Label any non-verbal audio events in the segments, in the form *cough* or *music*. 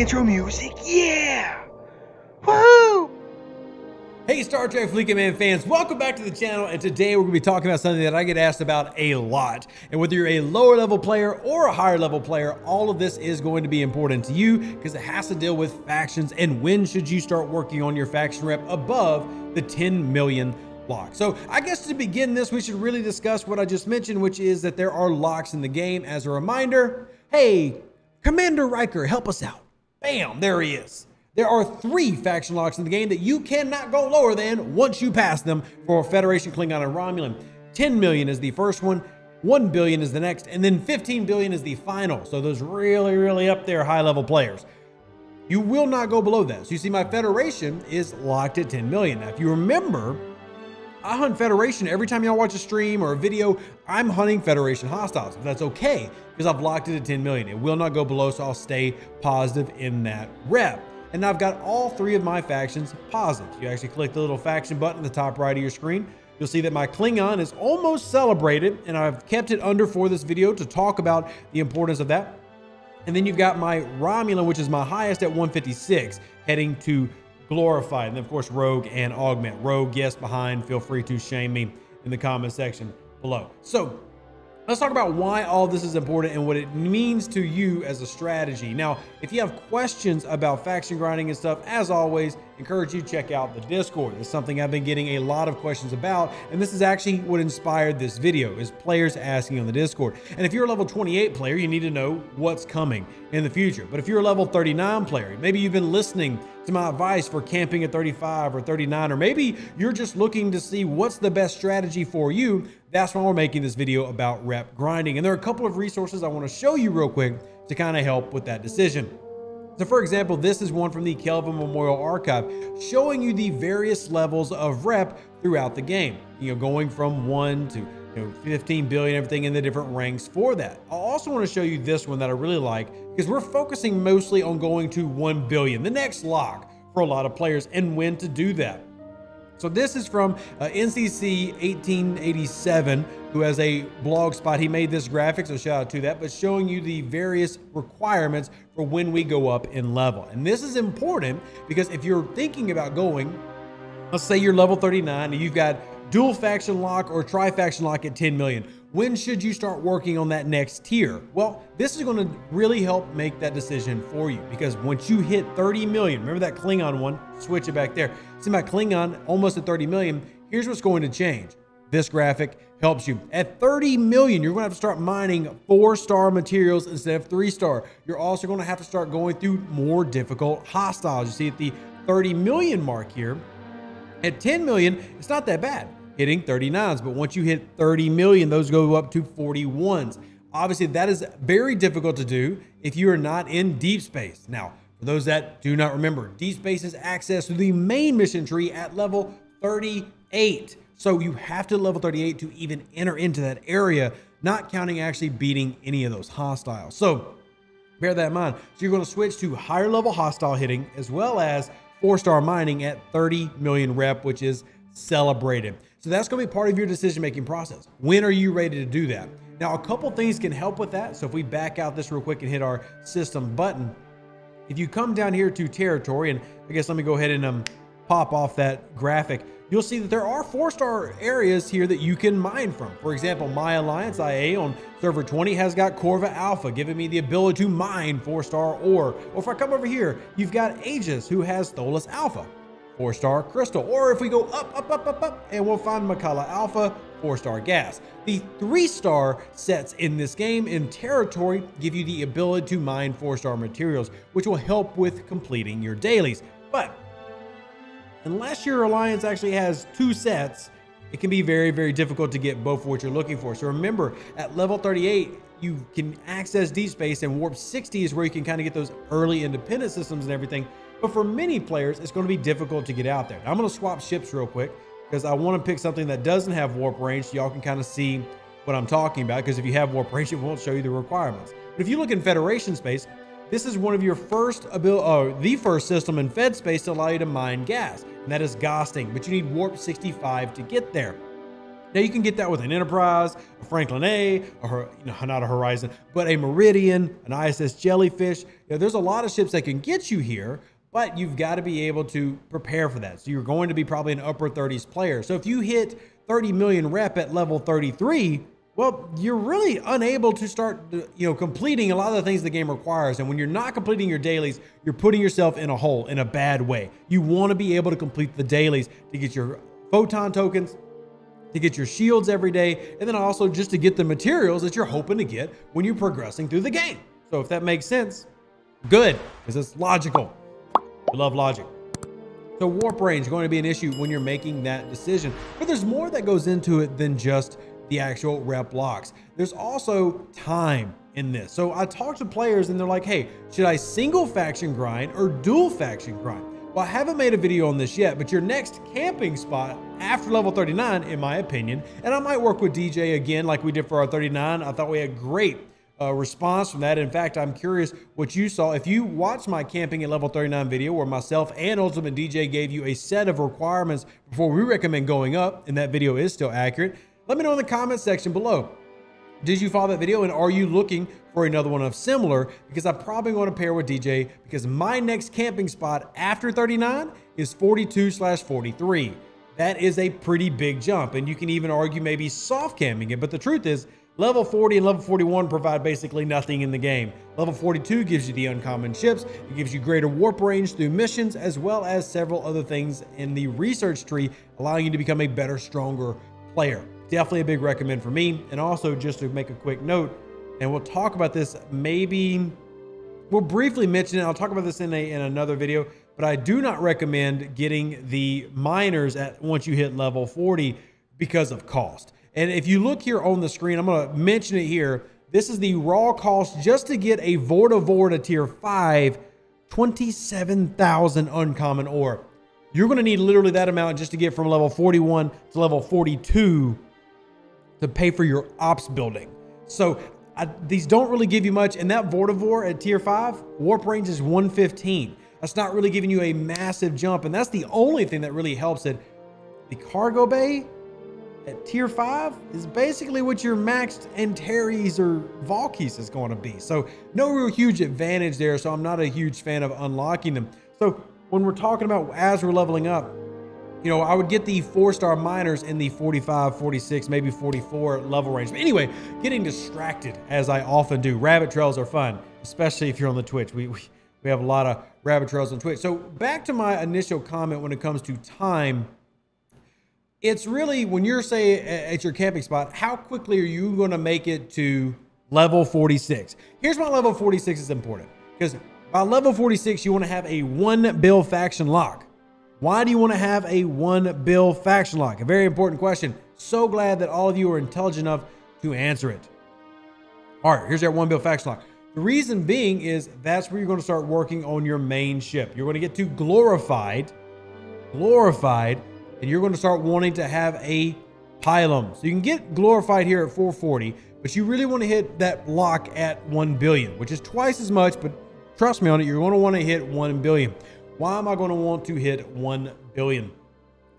intro music. Yeah! Woo! Hey Star Trek Fleet Command fans, welcome back to the channel and today we're going to be talking about something that I get asked about a lot. And whether you're a lower level player or a higher level player, all of this is going to be important to you because it has to deal with factions and when should you start working on your faction rep above the 10 million lock. So I guess to begin this, we should really discuss what I just mentioned, which is that there are locks in the game. As a reminder, hey, Commander Riker, help us out. Bam, there he is. There are three faction locks in the game that you cannot go lower than once you pass them for Federation, Klingon, and Romulan. 10 million is the first one, 1 billion is the next, and then 15 billion is the final. So those really, really up there high level players. You will not go below that. So you see, my Federation is locked at 10 million. Now, if you remember, I hunt Federation every time y'all watch a stream or a video. I'm hunting Federation hostiles. That's okay, because I've locked it at 10 million. It will not go below, so I'll stay positive in that rep. And I've got all three of my factions positive. You actually click the little faction button at the top right of your screen. You'll see that my Klingon is almost celebrated, and I've kept it under for this video to talk about the importance of that. And then you've got my Romulan, which is my highest at 156, heading to glorified. And of course, Rogue and Augment. Rogue, yes, behind. Feel free to shame me in the comment section below. So let's talk about why all this is important and what it means to you as a strategy. Now, if you have questions about faction grinding and stuff, as always, encourage you to check out the Discord. It's something I've been getting a lot of questions about, and this is actually what inspired this video, is players asking on the Discord. And if you're a level 28 player, you need to know what's coming in the future. But if you're a level 39 player, maybe you've been listening to my advice for camping at 35 or 39, or maybe you're just looking to see what's the best strategy for you, that's why we're making this video about rep grinding. And there are a couple of resources I want to show you real quick to kind of help with that decision. So for example, this is one from the Kelvin Memorial Archive showing you the various levels of rep throughout the game. You know, going from one to you know 15 billion, everything in the different ranks for that. I also want to show you this one that I really like because we're focusing mostly on going to 1 billion, the next lock for a lot of players and when to do that. So this is from uh, NCC 1887, who has a blog spot. He made this graphic, so shout out to that, but showing you the various requirements for when we go up in level. And this is important because if you're thinking about going, let's say you're level 39 and you've got dual faction lock or tri-faction lock at 10 million. When should you start working on that next tier? Well, this is going to really help make that decision for you because once you hit 30 million, remember that Klingon one, switch it back there. See my Klingon almost at 30 million. Here's what's going to change. This graphic helps you. At 30 million, you're going to have to start mining four star materials instead of three star. You're also going to have to start going through more difficult hostiles. You see at the 30 million mark here. At 10 million, it's not that bad hitting 39s. But once you hit 30 million, those go up to 41s. Obviously, that is very difficult to do if you are not in deep space. Now, for those that do not remember, deep space is access to the main mission tree at level 38. So you have to level 38 to even enter into that area, not counting actually beating any of those hostiles. So bear that in mind. So you're going to switch to higher level hostile hitting as well as four star mining at 30 million rep, which is celebrated. So that's going to be part of your decision making process. When are you ready to do that? Now, a couple things can help with that. So if we back out this real quick and hit our system button, if you come down here to territory, and I guess let me go ahead and um, pop off that graphic, you'll see that there are four star areas here that you can mine from. For example, my Alliance IA on server 20 has got Corva Alpha, giving me the ability to mine four star ore. Or if I come over here, you've got Aegis, who has Tholus Alpha four star crystal. Or if we go up, up, up, up, up, and we'll find Mikala Alpha, four star gas. The three star sets in this game in territory give you the ability to mine four star materials, which will help with completing your dailies. But unless your alliance actually has two sets, it can be very, very difficult to get both what you're looking for. So remember, at level 38, you can access deep space and warp 60 is where you can kind of get those early independent systems and everything but for many players, it's going to be difficult to get out there. Now, I'm going to swap ships real quick because I want to pick something that doesn't have warp range so y'all can kind of see what I'm talking about. Because if you have warp *laughs* range, it won't show you the requirements. But if you look in Federation space, this is one of your first ability, uh, the first system in Fed space to allow you to mine gas, and that is Ghosting. But you need warp 65 to get there. Now you can get that with an Enterprise, a Franklin A, or you know, not a Horizon, but a Meridian, an ISS Jellyfish. You know, there's a lot of ships that can get you here, but you've got to be able to prepare for that. So you're going to be probably an upper 30s player. So if you hit 30 million rep at level 33, well, you're really unable to start, you know, completing a lot of the things the game requires. And when you're not completing your dailies, you're putting yourself in a hole in a bad way. You want to be able to complete the dailies to get your photon tokens, to get your shields every day, and then also just to get the materials that you're hoping to get when you're progressing through the game. So if that makes sense, good, because it's logical. We love logic. So warp range is going to be an issue when you're making that decision. But there's more that goes into it than just the actual rep locks. There's also time in this. So I talked to players and they're like, hey, should I single faction grind or dual faction grind? Well, I haven't made a video on this yet, but your next camping spot after level 39, in my opinion, and I might work with DJ again like we did for our 39. I thought we had great uh, response from that. In fact, I'm curious what you saw. If you watched my camping at level 39 video where myself and Ultimate DJ gave you a set of requirements before we recommend going up, and that video is still accurate, let me know in the comment section below. Did you follow that video and are you looking for another one of similar? Because I'm probably going to pair with DJ because my next camping spot after 39 is 42 slash 43. That is a pretty big jump and you can even argue maybe soft camping it. But the truth is level 40 and level 41 provide basically nothing in the game. Level 42 gives you the uncommon ships. It gives you greater warp range through missions as well as several other things in the research tree allowing you to become a better, stronger player. Definitely a big recommend for me. And also just to make a quick note, and we'll talk about this maybe, we'll briefly mention it. I'll talk about this in, a, in another video, but I do not recommend getting the miners at once you hit level 40 because of cost. And if you look here on the screen, I'm going to mention it here. This is the raw cost just to get a Vor'ta Vor tier 5, 27,000 uncommon ore. You're going to need literally that amount just to get from level 41 to level 42 to pay for your ops building. So I, these don't really give you much. And that Vor'ta Vor at tier five, warp range is 115. That's not really giving you a massive jump. And that's the only thing that really helps it. The cargo bay at tier five is basically what your maxed Antares or Valkyries is going to be. So no real huge advantage there. So I'm not a huge fan of unlocking them. So when we're talking about as we're leveling up, you know, I would get the four star miners in the 45, 46, maybe 44 level range. But anyway, getting distracted as I often do. Rabbit trails are fun, especially if you're on the Twitch. We, we, we have a lot of rabbit trails on Twitch. So back to my initial comment when it comes to time. It's really when you're say at your camping spot, how quickly are you going to make it to level 46? Here's why level 46 is important because by level 46, you want to have a one bill faction lock. Why do you want to have a one bill faction lock? A very important question. So glad that all of you are intelligent enough to answer it. All right, here's our one bill faction lock. The reason being is that's where you're going to start working on your main ship. You're going to get to glorified, glorified, and you're going to start wanting to have a Pilum. So you can get glorified here at 440, but you really want to hit that lock at 1 billion, which is twice as much, but trust me on it, you're going to want to hit 1 billion. Why am I going to want to hit 1 billion?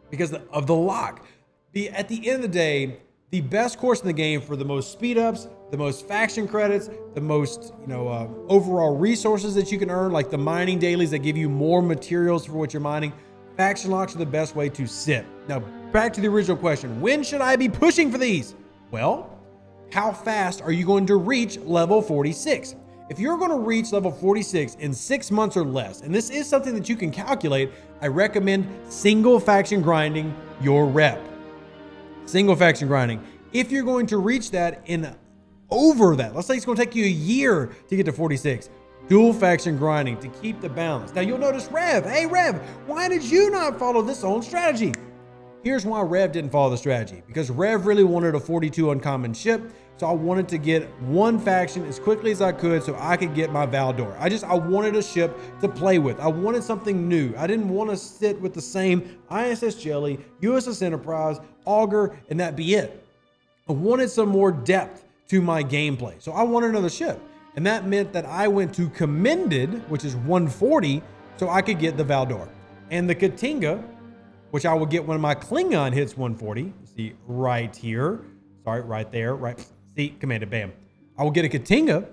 Because of the lock. The, at the end of the day, the best course in the game for the most speed ups, the most faction credits, the most you know uh, overall resources that you can earn, like the mining dailies that give you more materials for what you're mining. Faction locks are the best way to sit. Now, back to the original question: When should I be pushing for these? Well, how fast are you going to reach level 46? If you're going to reach level 46 in six months or less, and this is something that you can calculate, I recommend single faction grinding your rep. Single faction grinding. If you're going to reach that in over that, let's say it's going to take you a year to get to 46, dual faction grinding to keep the balance. Now you'll notice Rev, hey Rev, why did you not follow this own strategy? Here's why Rev didn't follow the strategy because Rev really wanted a 42 uncommon ship. So I wanted to get one faction as quickly as I could so I could get my Valdore. I just, I wanted a ship to play with. I wanted something new. I didn't want to sit with the same ISS Jelly, USS Enterprise, Augur, and that be it. I wanted some more depth to my gameplay. So I wanted another ship. And that meant that I went to Commended, which is 140, so I could get the Valdore. And the Katinga which I will get when my Klingon hits 140. See right here. Sorry, right there. Right. See, Commended, bam. I will get a Katinga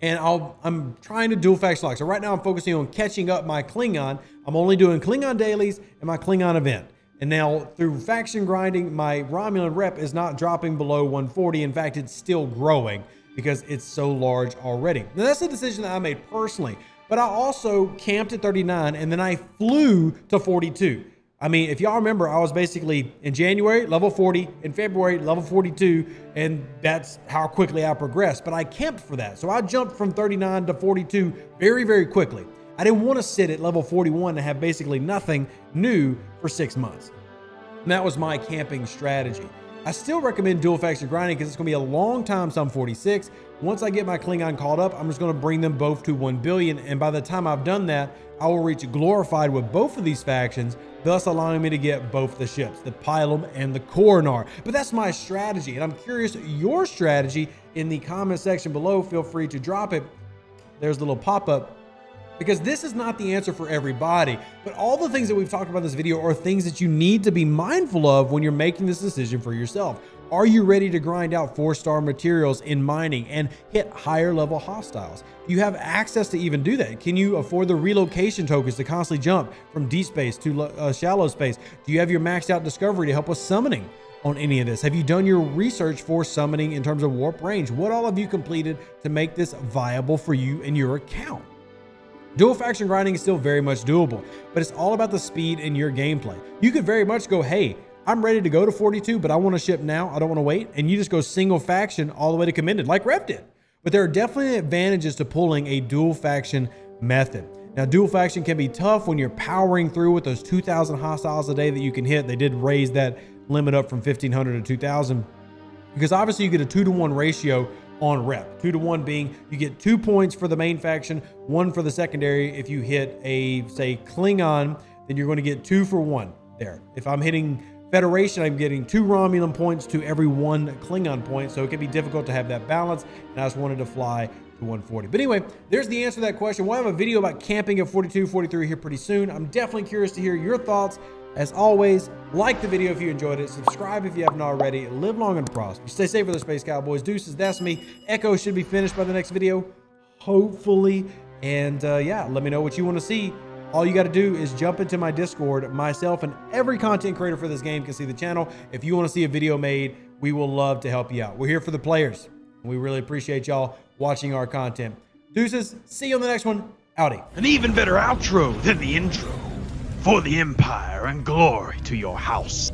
and I'll, I'm trying to dual faction lock. So right now I'm focusing on catching up my Klingon. I'm only doing Klingon dailies and my Klingon event. And now through faction grinding, my Romulan rep is not dropping below 140. In fact, it's still growing because it's so large already. Now that's a decision that I made personally, but I also camped at 39 and then I flew to 42. I mean, if y'all remember, I was basically in January, level 40, in February, level 42, and that's how quickly I progressed. But I camped for that. So I jumped from 39 to 42 very, very quickly. I didn't want to sit at level 41 and have basically nothing new for six months. And that was my camping strategy. I still recommend dual faction grinding because it's going to be a long time Some 46. Once I get my Klingon caught up, I'm just going to bring them both to 1 billion. And by the time I've done that, I will reach glorified with both of these factions, thus allowing me to get both the ships, the Pilum and the Korinar. But that's my strategy. And I'm curious your strategy in the comment section below. Feel free to drop it. There's a little pop-up because this is not the answer for everybody. But all the things that we've talked about in this video are things that you need to be mindful of when you're making this decision for yourself. Are you ready to grind out four star materials in mining and hit higher level hostiles? Do you have access to even do that? Can you afford the relocation tokens to constantly jump from deep space to uh, shallow space? Do you have your maxed out discovery to help with summoning? on any of this? Have you done your research for summoning in terms of warp range? What all have you completed to make this viable for you and your account? Dual faction grinding is still very much doable, but it's all about the speed in your gameplay. You could very much go, hey, I'm ready to go to 42, but I want to ship now. I don't want to wait. And you just go single faction all the way to commended, like Rev did. But there are definitely advantages to pulling a dual faction method. Now, dual faction can be tough when you're powering through with those 2,000 hostiles a day that you can hit. They did raise that limit up from 1,500 to 2,000 because obviously you get a two to one ratio on rep. Two to one being you get two points for the main faction, one for the secondary. If you hit a, say, Klingon, then you're going to get two for one there. If I'm hitting Federation, I'm getting two Romulan points to every one Klingon point. So it can be difficult to have that balance. And I just wanted to fly to 140. But anyway, there's the answer to that question. We'll have a video about camping at 42, 43 here pretty soon. I'm definitely curious to hear your thoughts. As always, like the video if you enjoyed it. Subscribe if you haven't already. Live long and prosper. Stay safe with the Space Cowboys. Deuces, that's me. Echo should be finished by the next video, hopefully. And uh, yeah, let me know what you want to see. All you got to do is jump into my Discord. Myself and every content creator for this game can see the channel. If you want to see a video made, we will love to help you out. We're here for the players. We really appreciate y'all watching our content. Deuces, see you on the next one. Howdy. An even better outro than the intro for the Empire and glory to your house.